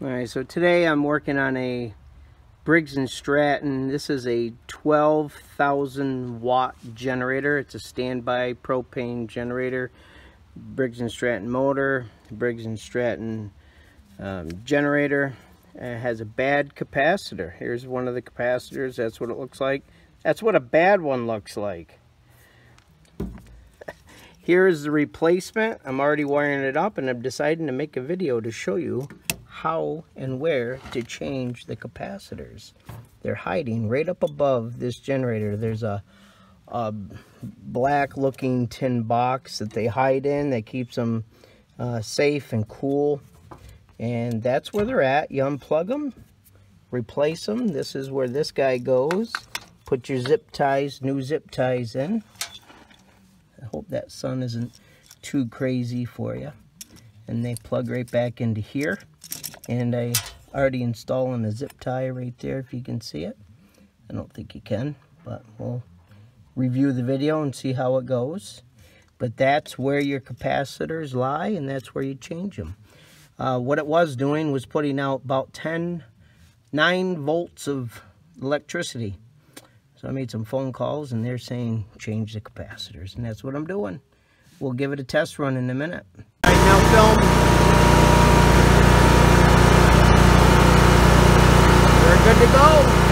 Alright, so today I'm working on a Briggs & Stratton. This is a 12,000 watt generator. It's a standby propane generator. Briggs & Stratton motor, Briggs & Stratton um, generator. It has a bad capacitor. Here's one of the capacitors. That's what it looks like. That's what a bad one looks like. Here's the replacement. I'm already wiring it up and I'm deciding to make a video to show you how and where to change the capacitors. They're hiding right up above this generator. There's a, a black looking tin box that they hide in that keeps them uh, safe and cool. And that's where they're at. You unplug them, replace them. This is where this guy goes. Put your zip ties, new zip ties in. I hope that sun isn't too crazy for you. And they plug right back into here and I already installing a zip tie right there if you can see it. I don't think you can but we'll review the video and see how it goes. But that's where your capacitors lie and that's where you change them uh, what it was doing was putting out about 10 9 volts of electricity. So I made some phone calls and they're saying change the capacitors and that's what I'm doing. We'll give it a test run in a minute. Now film good to go.